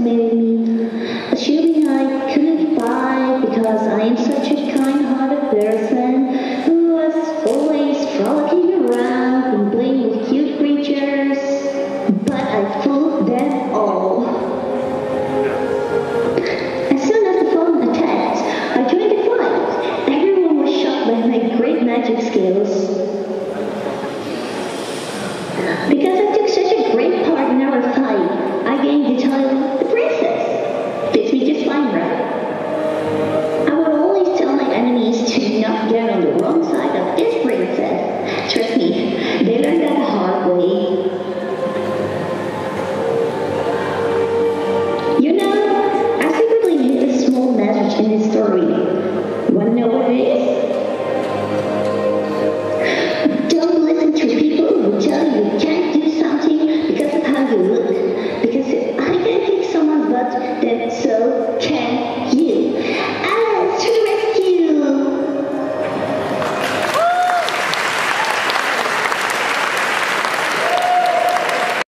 made me, a I couldn't buy because I am such a kind-hearted person who was always frolicking around and playing with cute creatures, but I fooled them all. As soon as the fallen attacked, I joined the fight. Everyone was shocked by my great magic skills. Because of minutes. So